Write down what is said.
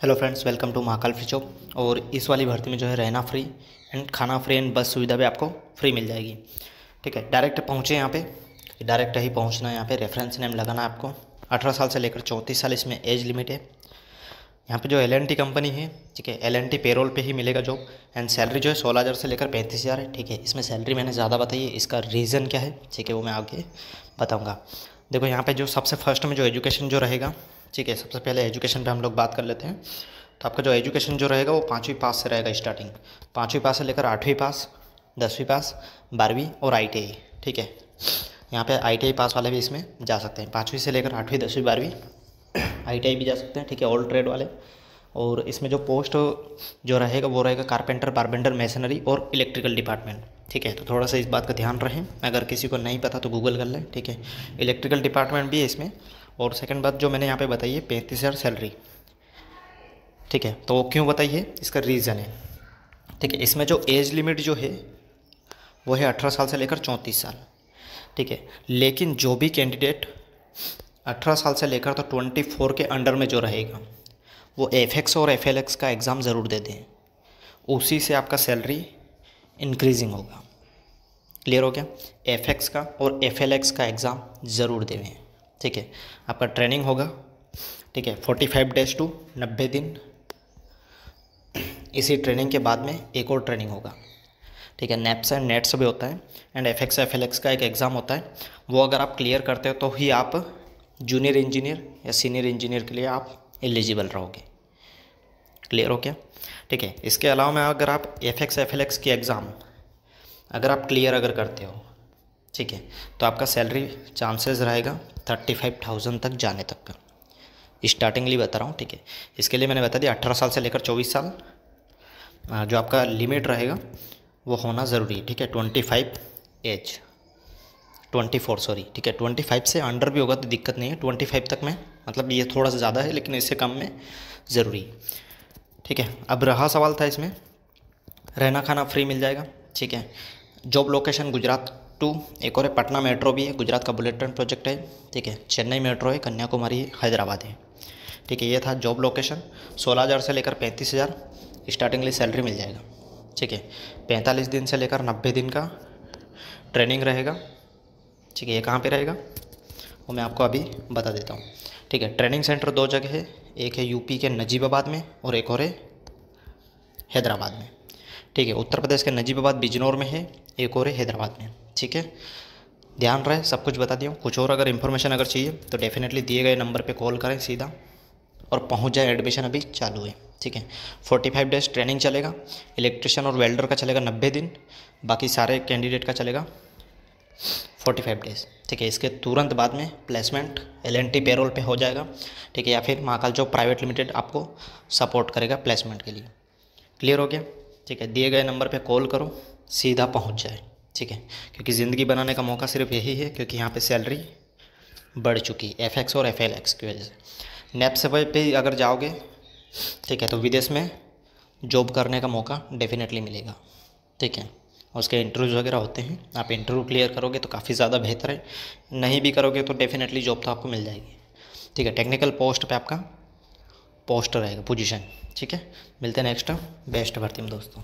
Hello friends welcome to Mahakal free job और इस वाली भर्ती में जो है रहना फ्री एंड खाना फ्री एंड बस सुविधा भी आपको फ्री मिल जाएगी। ठीक है डायरेक्ट पहुँचे यहाँ पे। डायरेक्ट ही पहुँचना है यहाँ पे। रेफरेंस नेम लगाना है आपको। अठारह साल से लेकर चौंतीस साल इसमें एज लिमिट है। यहाँ पे जो एल कंपनी है, ठीक है एल पेरोल पे ही मिलेगा जॉब एंड सैलरी जो है सोलह हज़ार से लेकर पैंतीस हज़ार है। ठीक है, इसमें सैलरी मैंने ज़्यादा बताई है। इसका रीज़न क्या है, ठीक है, वो मैं आगे बताऊँगा। देखो यहाँ पे जो सबसे फ़र्स्ट में जो एजुकेशन जो रहेगा ठीक है, सबसे पहले एजुकेशन पे हम लोग बात कर लेते हैं। तो आपका जो एजुकेशन जो रहेगा वो पाँचवीं पास से रहेगा स्टार्टिंग पाँचवीं पास से लेकर आठवीं पास दसवीं पास बारहवीं और आई ठीक है? यहाँ पे आई पास वाले भी इसमें जा सकते हैं। पाँचवीं से लेकर आठवीं, दसवीं, बारहवीं आई भी जा सकते हैं, ठीक है ऑल ट्रेड वाले। और इसमें जो पोस्ट जो रहेगा वो रहेगा कारपेंटर बारबेंडर मेसनरी और इलेक्ट्रिकल डिपार्टमेंट ठीक है? तो थोड़ा सा इस बात का ध्यान रखें। अगर किसी को नहीं पता तो गूगल कर लें, ठीक है? इलेक्ट्रिकल डिपार्टमेंट भी इसमें। और सेकंड बात जो मैंने यहाँ पे बताई है, पैंतीस हज़ार सैलरी ठीक है तो वो क्यों बताइए? इसका रीज़न है। ठीक है, इसमें जो एज लिमिट जो है, वो है अठारह साल से लेकर चौंतीस साल। ठीक है, लेकिन जो भी कैंडिडेट अठारह साल से लेकर तो ट्वेंटी फोर के अंडर में जो रहेगा, वो एफएक्स और एफएलएक्स का एग्ज़ाम ज़रूर दे दें। उसी से आपका सैलरी इंक्रीजिंग होगा। क्लियर हो गया? एफएक्स का और एफएलएक्स का एग्ज़ाम ज़रूर देवें। ठीक है? आपका ट्रेनिंग होगा। ठीक है? फोर्टी फाइव डेज़ टू नब्बे दिन। इसी ट्रेनिंग के बाद में एक और ट्रेनिंग होगा। ठीक है? नेप्स एंड नेट्स भी होता है and F X F L X का एक एग्ज़ाम होता है। वो अगर आप क्लियर करते हो तो ही आप जूनियर इंजीनियर या सीनियर इंजीनियर के लिए आप एलिजिबल रहोगे। क्लियर हो क्या ठीक है? इसके अलावा मैं अगर आप F X F L X की एग्ज़ाम अगर आप क्लियर अगर करते हो ठीक है तो आपका सैलरी चांसेस रहेगा थर्टी फाइव थाउज़ेंड तक जाने तक का। स्टार्टिंगली बता रहा हूँ, ठीक है। इसके लिए मैंने बता दिया अट्ठारह साल से लेकर चौबीस साल जो आपका लिमिट रहेगा, वो होना ज़रूरी है, ठीक है। Twenty five age twenty four sorry ठीक है। ट्वेंटी फाइव से अंडर भी होगा तो दिक्कत नहीं है। ट्वेंटी फाइव तक में मतलब ये थोड़ा सा ज़्यादा है, लेकिन इससे कम में ज़रूरी ठीक है। अब रहा सवाल था इसमें, रहना खाना फ्री मिल जाएगा, ठीक है। जॉब लोकेशन गुजरात टू, एक और है, पटना मेट्रो भी है, गुजरात का बुलेट ट्रेन प्रोजेक्ट है, ठीक है, चेन्नई मेट्रो है, कन्याकुमारी, हैदराबाद है, ठीक है, ये था जॉब लोकेशन, सोलह हज़ार से लेकर पैंतीस हज़ार स्टार्टिंगली सैलरी मिल जाएगा, ठीक है, पैंतालीस दिन से लेकर नब्बे दिन का ट्रेनिंग रहेगा, ठीक है, ये कहाँ पे रहेगा, वो मैं आपको अभी बता देता हूँ, ठीक है, ट्रेनिंग सेंटर दो जगह है, एक है यूपी के नजीबाबाद में और एक और है हैदराबाद में, ठीक है, उत्तर प्रदेश के नजीबाबाद, बिजनौर में है, एक और है हैदराबाद में। ठीक है? ध्यान रहे, सब कुछ बता दिया कुछ और अगर इन्फॉर्मेशन अगर चाहिए तो डेफिनेटली दिए गए नंबर पे कॉल करें सीधा और पहुँच जाए एडमिशन अभी चालू है, ठीक है? फोर्टी फाइव डेज़ ट्रेनिंग चलेगा इलेक्ट्रिशियन और वेल्डर का चलेगा नब्बे दिन, बाकी सारे कैंडिडेट का चलेगा फोर्टी फाइव डेज़ ठीक है? इसके तुरंत बाद में placement L N T payroll पर हो जाएगा, ठीक है? या फिर महाकाल जो प्राइवेट लिमिटेड आपको सपोर्ट करेगा प्लेसमेंट के लिए। क्लियर हो गया? ठीक है? दिए गए नंबर पर कॉल करो, सीधा पहुँच जाए। ठीक है? क्योंकि ज़िंदगी बनाने का मौका सिर्फ़ यही है, क्योंकि यहाँ पे सैलरी बढ़ चुकी है एफ़ एक्स और एफ़ एल एक्स की वजह से। नेप पे अगर जाओगे, ठीक है तो विदेश में जॉब करने का मौका डेफिनेटली मिलेगा, ठीक है? उसके इंटरव्यूज़ वगैरह होते हैं, आप इंटरव्यू क्लियर करोगे तो काफ़ी ज़्यादा बेहतर है, नहीं भी करोगे तो डेफिनेटली जॉब तो आपको मिल जाएगी, ठीक है? टेक्निकल पोस्ट पे आपका पोस्ट रहेगा पोजीशन ठीक है? मिलते हैं नेक्स्ट बेस्ट भर्ती में दोस्तों।